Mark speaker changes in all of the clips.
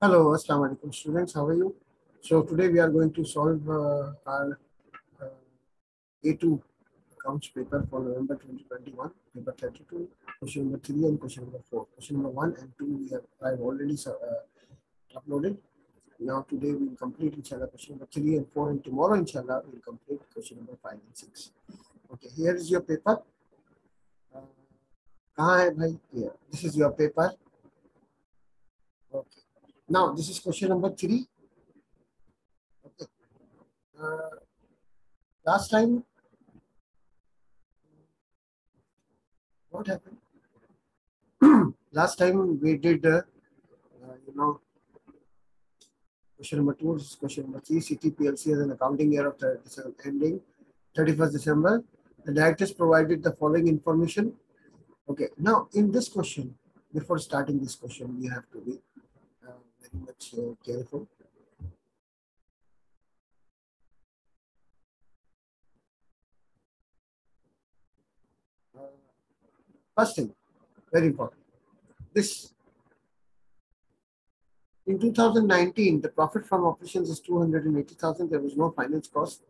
Speaker 1: Hello, Assalamu alaikum students, how are you? So today we are going to solve uh, our uh, A2 accounts paper for November 2021, paper 32, question number 3 and question number 4. Question number 1 and 2 we have I've already uh, uploaded. Now today we will complete inshallah question number 3 and 4 and tomorrow inshallah we will complete question number 5 and 6. Okay, here is your paper. Uh, here, this is your paper. Okay. Now, this is question number three. Okay. Uh, last time, what happened? last time we did, uh, uh, you know, question number two, is question number three, City PLC has an accounting year of the ending 31st December. The directors provided the following information. Okay, now in this question, before starting this question, we have to be very much careful. First thing, very important. This in 2019, the profit from operations is 280,000. There was no finance cost.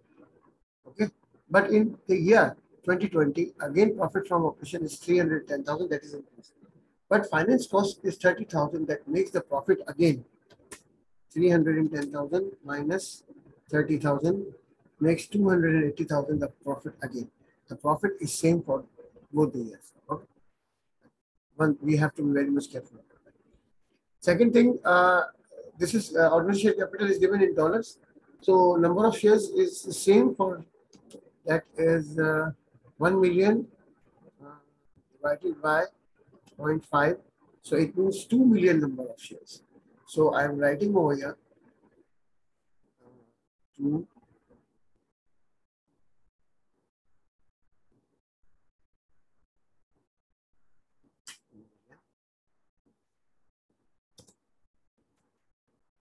Speaker 1: Okay. But in the year 2020, again, profit from operation is 310,000. That is increased. But finance cost is 30,000 that makes the profit again 310,000 minus 30,000 makes 280,000 the profit again. The profit is same for both the years. Okay? One, we have to be very much careful. Second thing, uh, this is uh, ordinary share capital is given in dollars. So number of shares is the same for that is uh, 1 million uh, divided by 0.5. So it means 2 million number of shares. So I'm writing over here uh, 2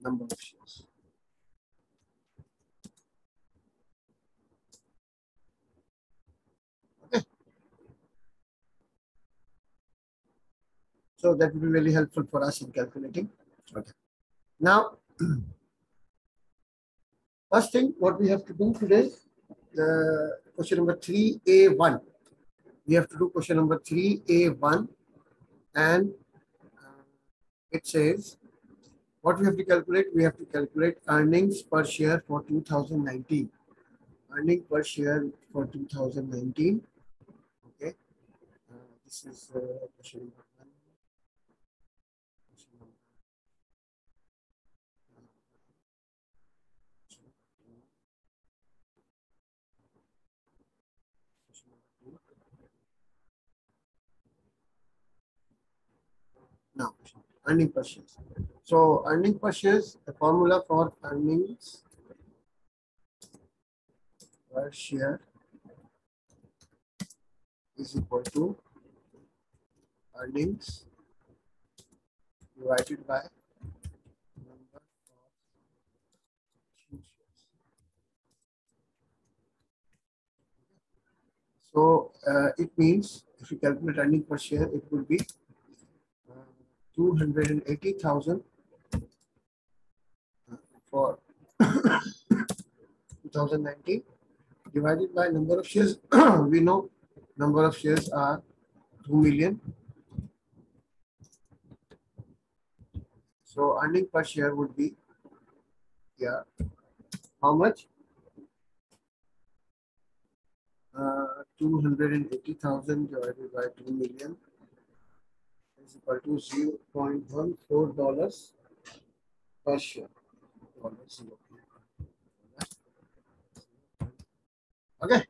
Speaker 1: number of shares. So that will be really helpful for us in calculating. Okay. Now, first thing, what we have to do today, the question number 3A1. We have to do question number 3A1 and uh, it says, what we have to calculate? We have to calculate earnings per share for 2019. Earning per share for 2019. Okay. Uh, this is uh, question number Now, earning per share. So, earning per share, the formula for earnings per share is equal to earnings divided by number of shares. So, uh, it means if you calculate earning per share, it would be 280,000 for 2019 divided by number of shares. we know number of shares are 2 million. So earning per share would be, yeah, how much? Uh, 280,000 divided by 2 million is equal to 0 0.14 dollars per share. Okay,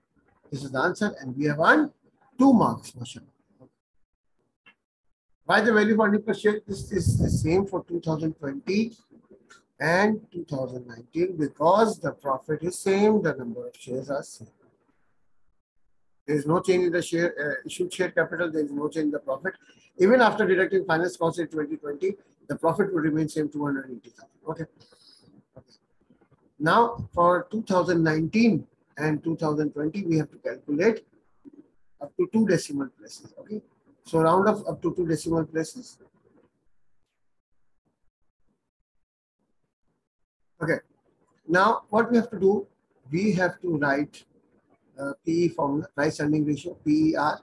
Speaker 1: this is the answer, and we have earned two marks. Why the value for per share is, is the same for 2020 and 2019 because the profit is same, the number of shares are same. There is no change in the share uh, issued share capital. There is no change in the profit. Even after deducting finance costs in 2020, the profit will remain same 280,000. Okay. okay. Now for 2019 and 2020, we have to calculate up to two decimal places. Okay. So round off up to two decimal places. Okay. Now what we have to do, we have to write uh, PE formula, price earning ratio, PER,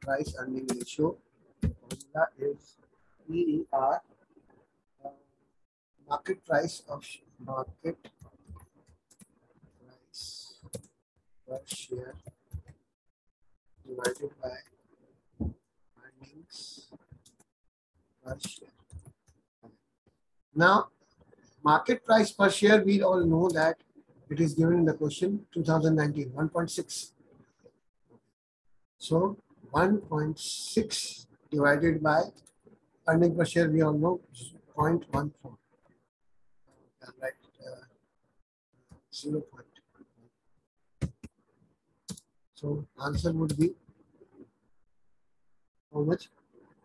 Speaker 1: price earning ratio. Formula is PER, uh, market price of market price per share divided by earnings per share. Now, market price per share, we all know that it is given in the question 2019, 1.6. So 1.6 divided by earning per share, we all know 0.14. Right, uh, 0. So answer would be how much?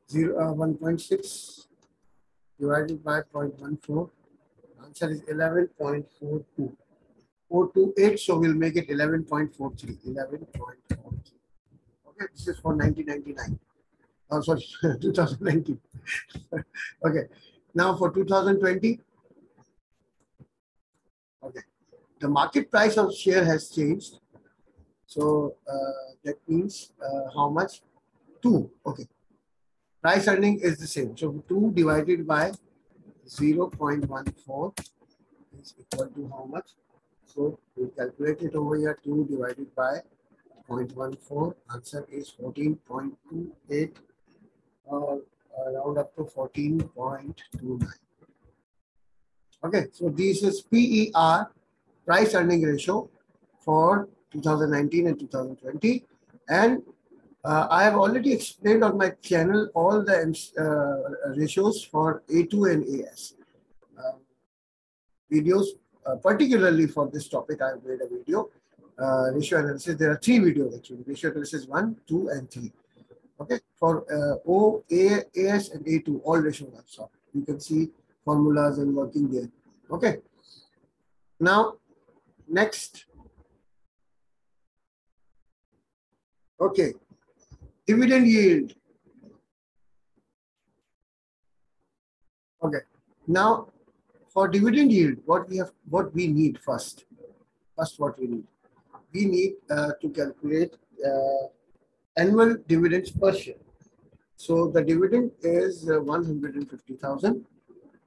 Speaker 1: 0, uh, 1.6 divided by 0.14. Answer is 11.42. 428, so we'll make it 11.43. 11.43. Okay, this is for 1999. Oh, sorry, 2019. okay, now for 2020. Okay, the market price of share has changed. So uh, that means uh, how much? 2. Okay. Price earning is the same. So 2 divided by 0 0.14 is equal to how much? So we calculate it over here. 2 divided by 0.14. Answer is 14.28 or uh, round up to 14.29. Okay, so this is PER, price earning ratio for 2019 and 2020. And uh, I have already explained on my channel all the uh, ratios for A2 and AS. Uh, videos, uh, particularly for this topic, I have made a video. Uh, ratio analysis, there are three videos actually. Ratio analysis 1, 2, and 3. Okay, for uh, O, A, AS, and A2, all ratios are. You can see formulas and working there. Okay. Now, next Okay. Dividend yield. Okay. Now, for dividend yield, what we have, what we need first, first what we need, we need uh, to calculate uh, annual dividends per share. So the dividend is uh, 150,000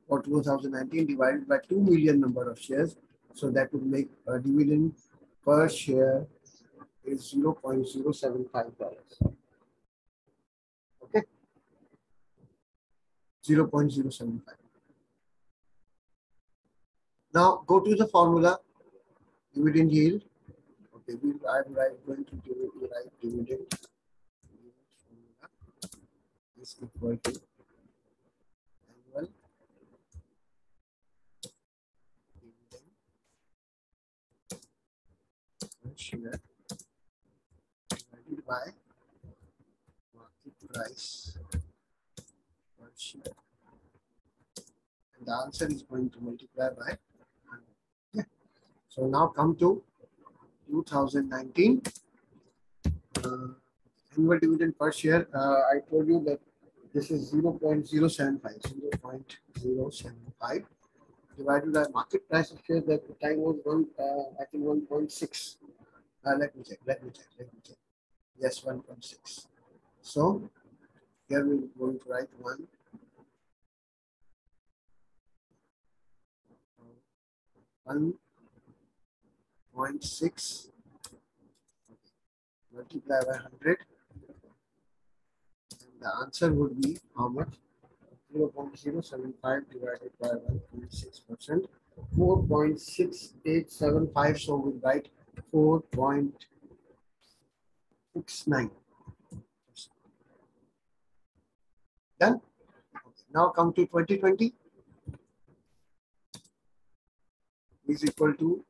Speaker 1: for 2019 divided by 2 million number of shares. So that would make a dividend per share is 0.075 dollars. Okay. 0.075. Now go to the formula dividend yield. Okay, we, I'm going to do write dividend is equal to annual dividend share divided by market price per share. And the answer is going to multiply by 100. Yeah. So now come to 2019. Uh, annual dividend per share. Uh, I told you that this is 0 0.075. 0 0.075 divided by market price of share that the time was one, uh, I think 1.6. Uh, let me check, let me check, let me check. Yes, 1.6. So here we're going to write 1. One point six multiply by hundred, and the answer would be how much? 0.075 divided by 1.6 percent, 4.6875. So we write 4. Six nine. Done. Now come to 2020. Is equal to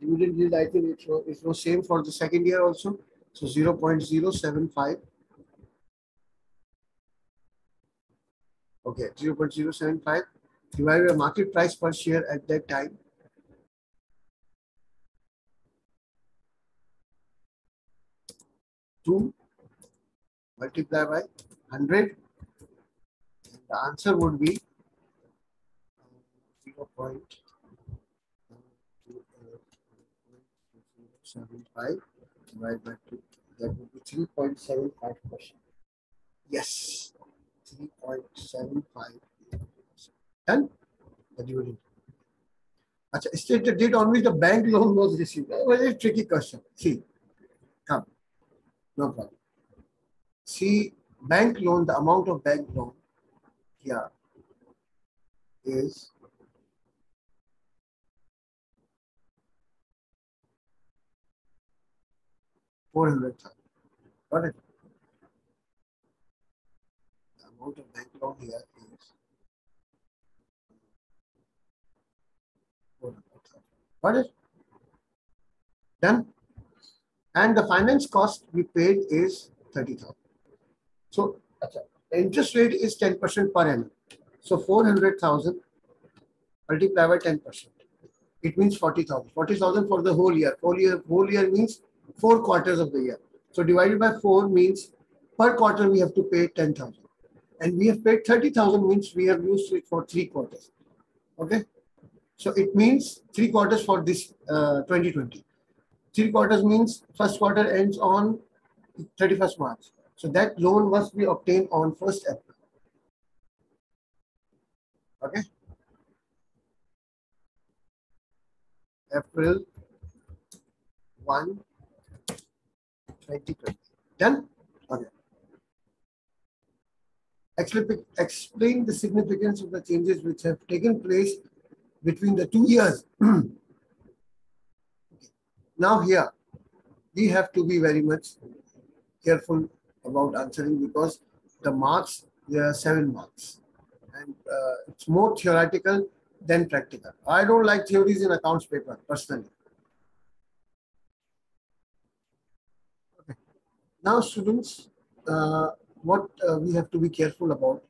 Speaker 1: dividend yield. I think it was, it was same for the second year also. So 0 0.075. Okay, 0 0.075 divided by market price per share at that time 2 multiply by 100 and the answer would be 0 0.075 75 divided by 2. That would be 3.75 percent. Yes, 3.75. Done? The dividend. Achha, state the date on which the bank loan was received. That was A very tricky question. See, come. No problem. See, bank loan, the amount of bank loan here is four hundred thousand. Got it? The amount of bank loan here is four hundred thousand. Got it? Done. And the finance cost we paid is thirty thousand. So, the interest rate is 10% per annum. So 400,000 multiplied by 10%. It means 40,000. 40,000 for the whole year. Whole year, whole year means four quarters of the year. So divided by four means per quarter we have to pay 10,000. And we have paid 30,000 means we have used it for three quarters. Okay. So it means three quarters for this uh, 2020. Three quarters means first quarter ends on 31st March. So that loan must be obtained on 1st April. Okay. April 1, 2020. Done? Okay. Explain, the significance of the changes which have taken place between the two years. Now here, we have to be very much careful about answering because the marks, there are seven marks. And uh, it's more theoretical than practical. I don't like theories in accounts paper, personally. Okay. Now, students, uh, what uh, we have to be careful about.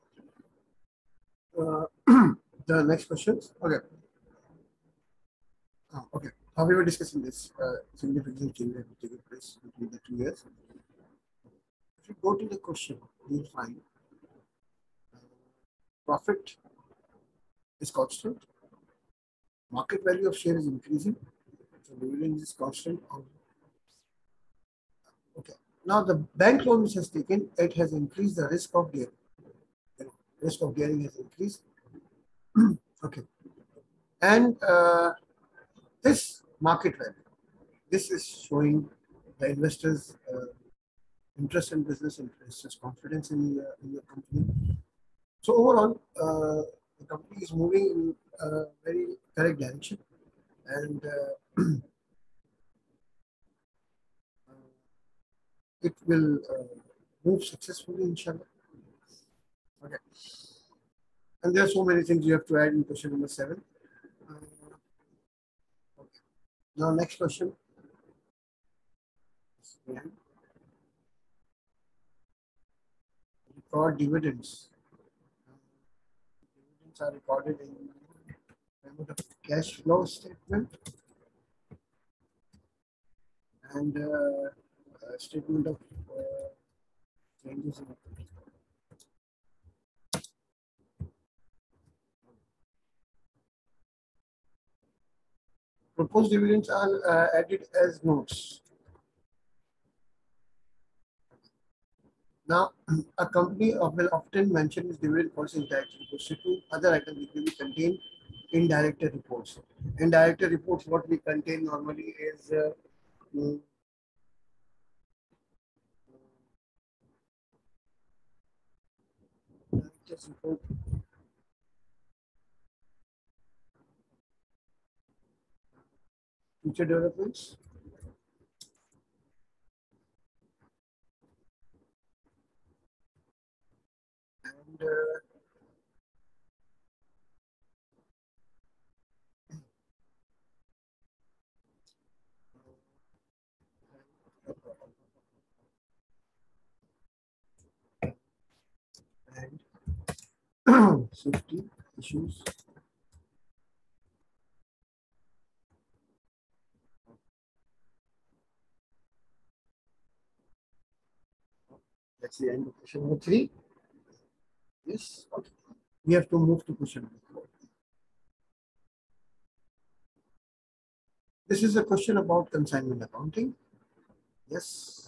Speaker 1: Uh, the next questions. Okay. Oh, okay. How we were discussing this uh, significant change that will place between the two years. If you go to the question, you find uh, profit is constant, market value of share is increasing, so dividend is constant. Okay. Now the bank loan which has taken, it has increased the risk of gearing. The risk of gearing has increased. okay. And uh, this market value, this is showing the investors' uh, interest in business, interest, confidence in, uh, in your company. So overall, uh, the company is moving in a very correct direction, and it will uh, move successfully, inshallah. Okay. And there are so many things you have to add in question number seven. Uh, okay. Now, next question. record dividends. Dividends are recorded in the cash flow statement and uh, statement of uh, changes in Proposed dividends are uh, added as notes. Now, a company will often mention its dividend policy in tax reports. To other items which will be contained in director reports. In director reports, what we contain normally is uh, Future developments. and uh, and safety issues. That's the end of question number three. Yes. Okay. We have to move to question number four. This is a question about consignment accounting. Yes.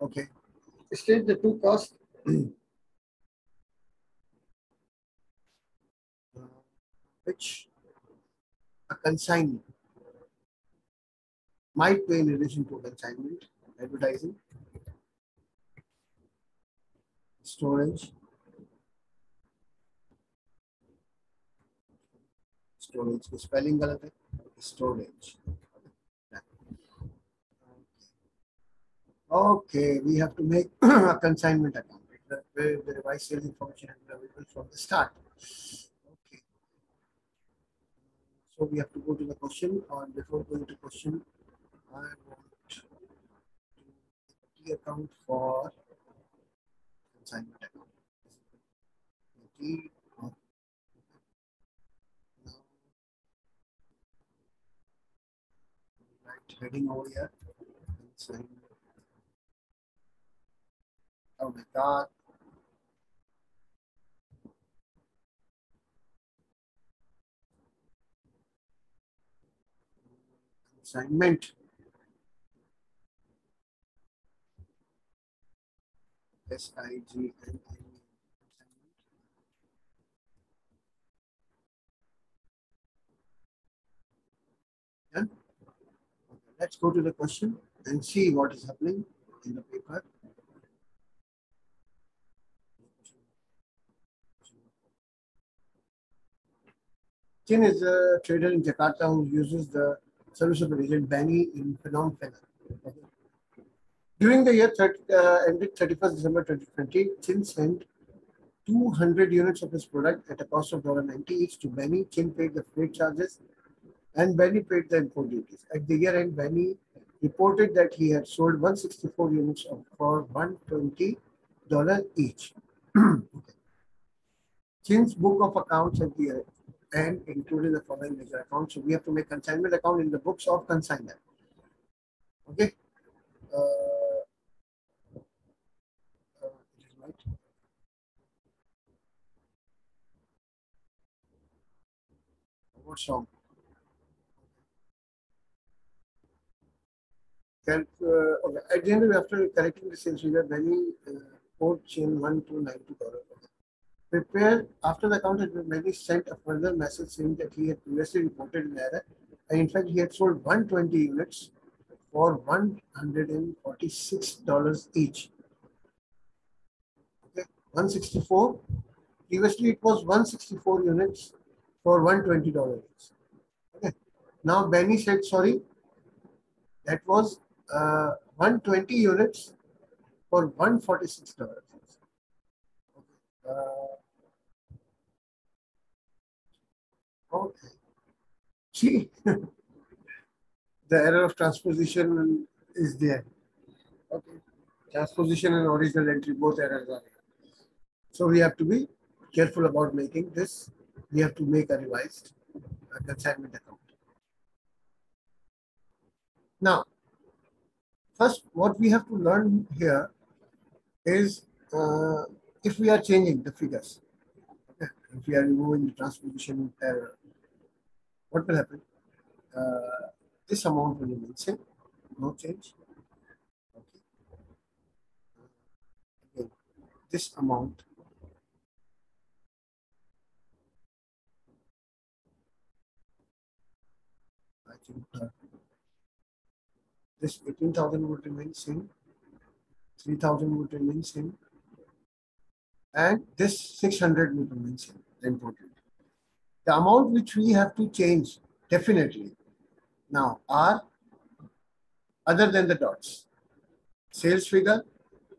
Speaker 1: Okay. State the two costs. which a consignment might pay in relation to consignment, advertising, storage, storage, spelling galat storage. Okay we have to make a consignment account where the revised sales information available from the start. Okay. So we have to go to the question and before going to question I want to the account for consignment account. Right heading over here. Oh my God. Assignment. S I G N N Let's go to the question and see what is happening in the paper. Chin is a trader in Jakarta who uses the service of agent Benny in Phnom Penh. During the year 30, uh, ended 31st December 2020, Chin sent 200 units of his product at a cost of $90 each to Benny. Chin paid the freight charges and Benny paid the import duties. At the year end, Benny reported that he had sold 164 units of, for $120 each. Chin's book of accounts at the end included the following major accounts, so we have to make consignment account in the books of consignment. Okay. Uh, uh, right. What's wrong? Uh, okay. At the end, after correcting the sales figure, Benny uh, port Chin one to ninety dollars. Prepare after the account had Benny sent a further message saying that he had previously reported an error, and in fact he had sold 120 units for 146 dollars each. Okay, 164. Previously it was 164 units for 120 dollars. each. Okay. Now Benny said sorry. That was uh, 120 units for 146 dollars. Uh, okay. See, the error of transposition is there. Okay. Transposition and original entry, both errors are there. So we have to be careful about making this. We have to make a revised uh, consignment account. Now, First, what we have to learn here is uh, if we are changing the figures, if we are removing the transposition error, what will happen? Uh, this amount will remain same, no change. Okay. Again, this amount I think uh, this 18,000 would remain same, 3,000 would remain same, and this 600 would remain same, important. The amount which we have to change definitely now are other than the dots. Sales figure,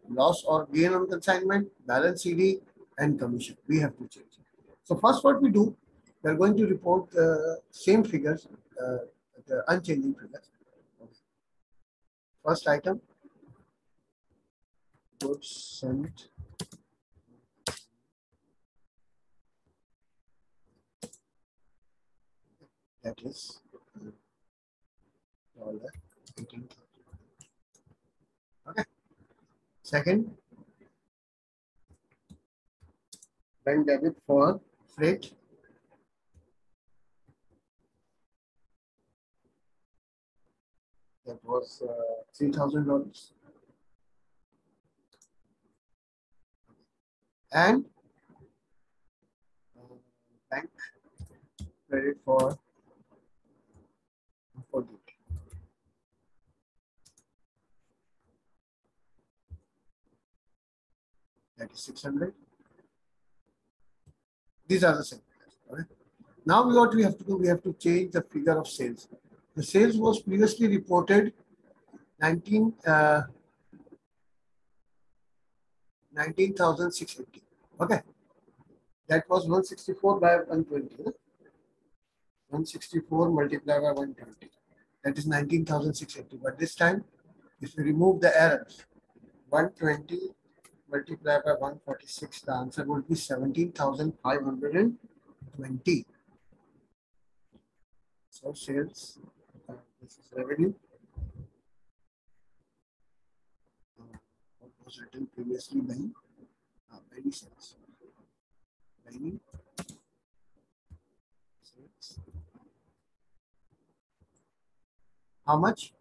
Speaker 1: loss or gain on consignment, balance CD, and commission. We have to change. So first what we do, we are going to report the same figures, uh, the unchanging figures. First item, goods sent that is uh, dollar 18,000. Okay. Second, bank debit for freight. That was uh, three thousand dollars. And uh, bank credit for That is 600. These are the same. Okay? Now what we have to do, we have to change the figure of sales. The sales was previously reported 19, uh, 19,650. Okay. That was 164 by 120. 164 multiplied by 120. That is 19,680. But this time, if we remove the errors, 120 multiplied by 146, the answer would be 17,520. So sales, uh, this is revenue. Uh, what was written previously by uh, many sales. Many sales. How much?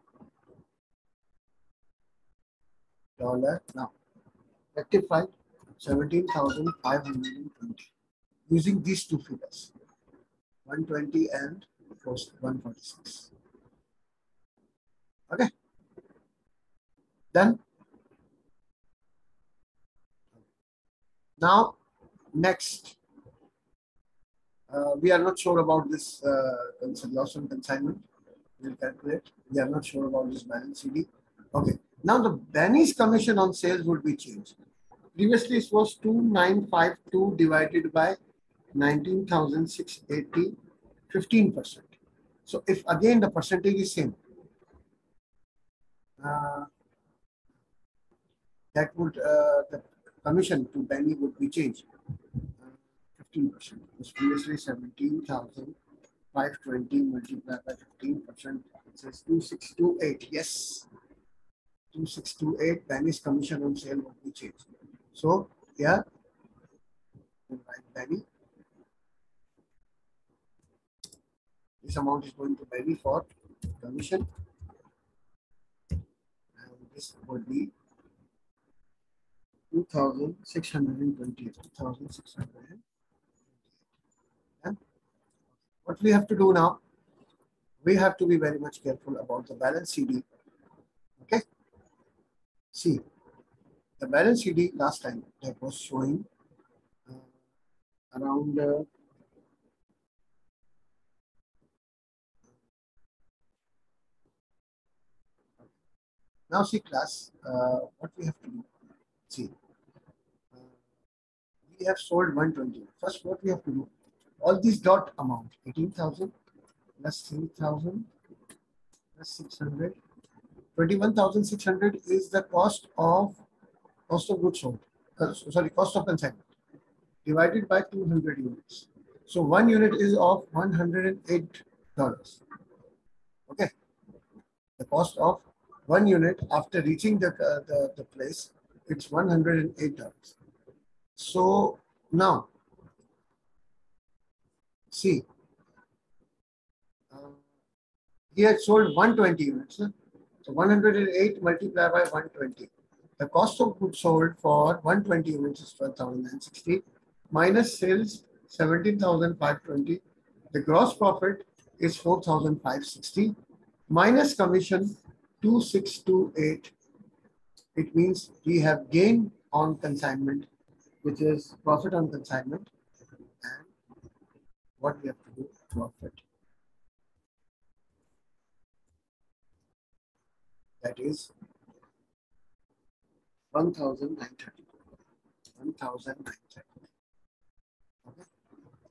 Speaker 1: Dollar now. Rectified 17,520 using these two figures 120 and first 146. Okay. Done. Now, next, uh, we are not sure about this uh, loss on consignment. We'll calculate. We are not sure about this balance CD. Okay. Now the Benny's commission on sales would be changed. Previously, it was 2952 divided by 19,680, 15%. So if again the percentage is same, uh, that would, uh, the commission to Benny would be changed. Uh, 15%. It was previously 17,520 multiplied by 15%. It says 2628. Yes. 2628 Benny's commission on sale would be changed. So here, write Benny. This amount is going to Benny for commission. And this would be 2,620. 2,600. And what we have to do now, we have to be very much careful about the balance CD. Okay. See, the balance CD last time that was showing uh, around uh, now see class uh, what we have to do? See uh, we have sold 120 first what we have to do? All these dot amount 18000 plus 3000 plus 600 21,600 is the cost of cost of goods sold. Uh, sorry, cost of consignment divided by 200 units. So one unit is of 108 dollars. Okay, the cost of one unit after reaching the uh, the, the place it's 108 dollars. So now see uh, he had sold 120 units. So 108 multiplied by 120. The cost of goods sold for 120 units is 12,960 minus sales 17,520. The gross profit is 4,560 minus commission 2628. It means we have gain on consignment, which is profit on consignment. And what we have to do, profit that is 1930 1930 okay.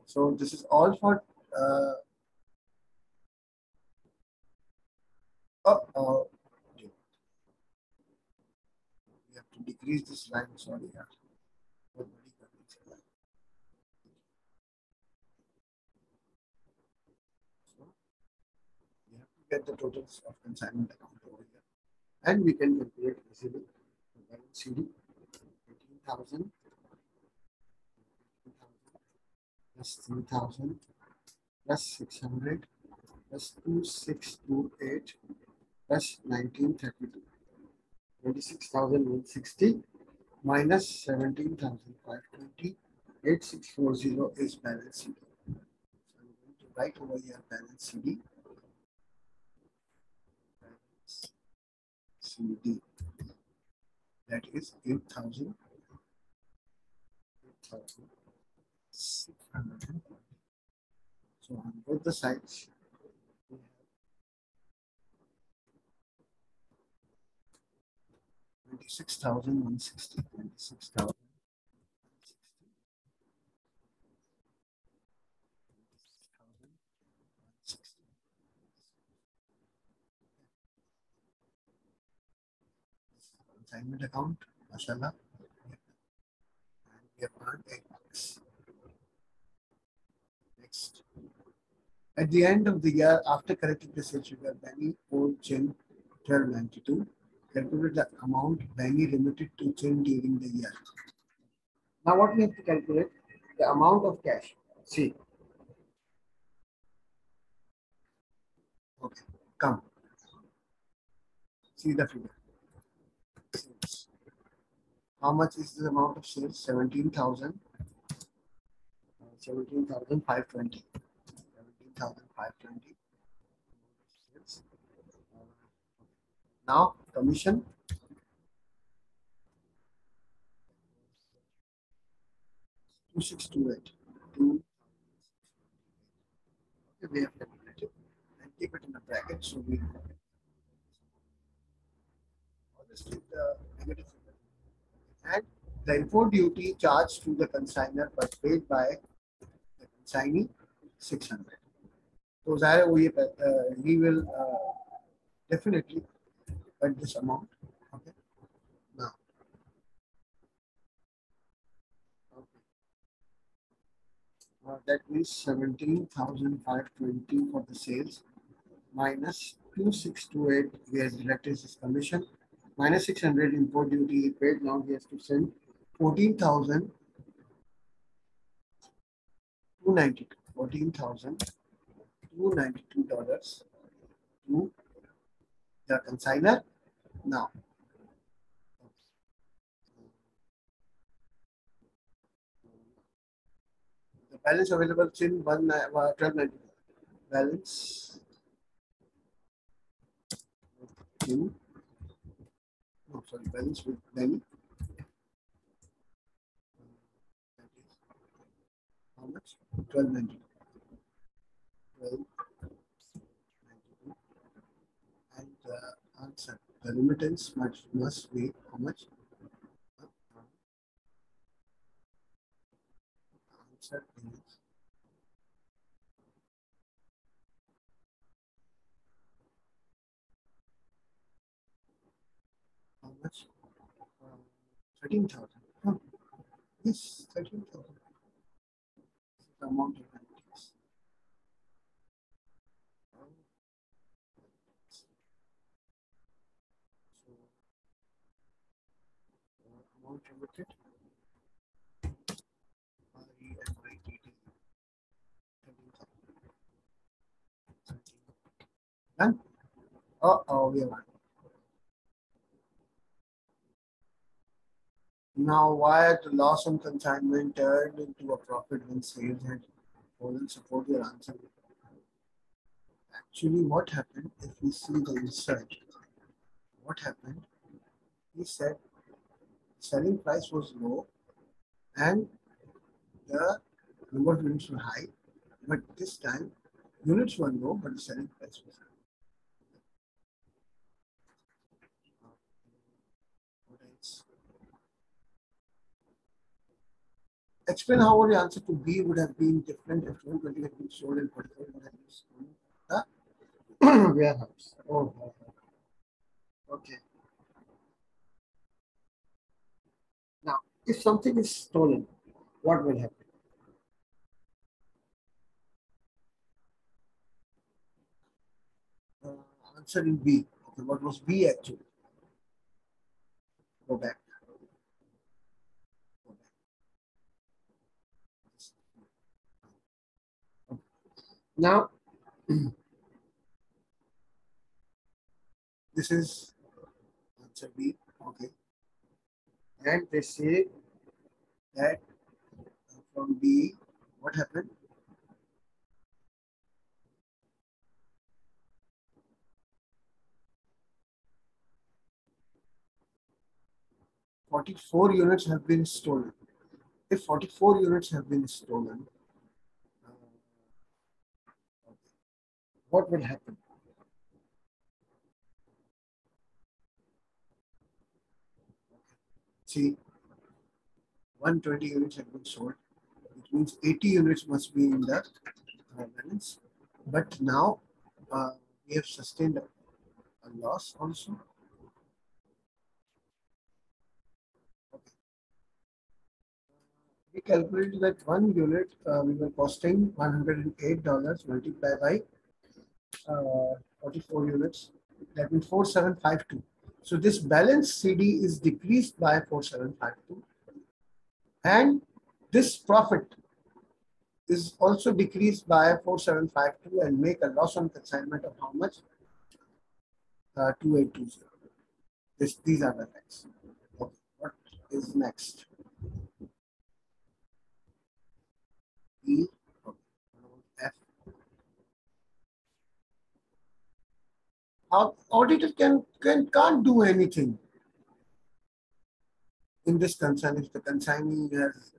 Speaker 1: So this is all for uh, oh, uh, we have to decrease this line sorry yeah. We have to get the totals of consignment account over here and we can calculate easily CD 18,000 plus 3,000 plus 600 plus 2628 plus 1932. 26,160 minus 17,520. 8640 is balance CD. So I'm going to write over here balance CD. Balance That is 8,000. 8,600. So on both the sides, we have 26,160. 26,000. Consignment account, mashallah. And we have earned 8 bucks. Next. At the end of the year, after correcting the sales figure, Benny owed Chin 1292. Calculate the amount Benny remitted to Chin during the year. Now, what we have to calculate? The amount of cash. See. Okay, come. See the figure. How much is the amount of shares? 17,000. 17,520. 17,520. Now, commission. Two six two eight. Okay, we have calculated and keep it in a bracket so we always keep the negative. And the import duty charged to the consigner was paid by the consignee 600. So Zaire, we, uh, he will uh, definitely get this amount. Okay. Now. Okay. Uh, that means 17,520 for the sales minus 2628 he has deducted his commission minus 600 import duty he paid now he has to send 14,292 14,292 dollars to the consigner now. The balance available in one uh, 1290 balance in sorry balance with Benny. How much? 1290. 1292. And the answer, the remittance must, must be how much? Answer is much? Uh, 13,000. Oh, yes, 13,000. The amount of remittance. So, uh, amount remitted. R-E-M-I-T-T. 13,000. Done? Oh, oh, we are done. Now, why the loss on consignment turned into a profit when sales had fallen? Support your answer. Actually, what happened if we see the insert? What happened? He said selling price was low and the number of units were high, but this time units were low, but the selling price was high. What else? Explain how the answer to B would have been different if 120 had been sold and 44 would have been sold in the warehouse. Oh, okay. Now, if something is stolen, what will happen? Uh, answer in B. Okay, what was B actually? Go back. Now, This is answer B. Okay. And they say that from B, what happened? Forty-four units have been stolen. If forty-four units have been stolen, uh, what will happen? See, 120 units have been sold. It means 80 units must be in the uh, balance. But now uh, we have sustained a, a loss also. Okay. We calculated that one unit uh, we were costing $108 multiplied by 44 units. That means 4752. So this balance CD is decreased by 4752 and this profit is also decreased by 4752 and make a loss on consignment of how much? Uh, 2820. This, these are the facts. Okay. What is next? E. Okay. F. Auditor can, can can't do anything in this concern, if the consignee has,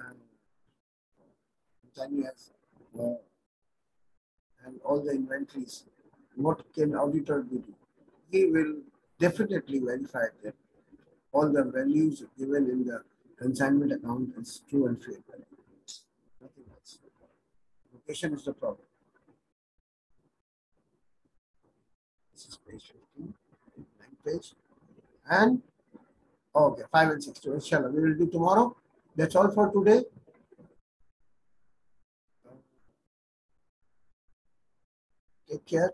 Speaker 1: uh, consignee has uh, and all the inventories, what can auditor do? He will definitely verify that all the values given in the consignment account is true and fair. Nothing else. Location is the problem. Is page 15, ninth page. And Okay, 5 and 6. So, inshallah, we will do tomorrow. That's all for today. Take care.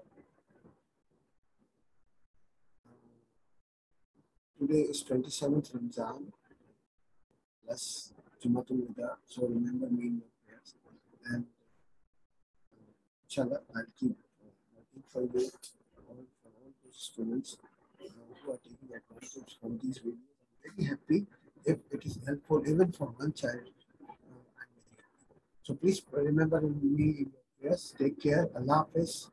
Speaker 1: Today is 27th Ramzan plus Jumatul Wida. So remember me in. And inshallah, I'll keep working for you, students who are taking advantage from these videos I'm very happy if it is helpful even for one child. Uh, so please remember me. Yes, take care. Allah Hafiz.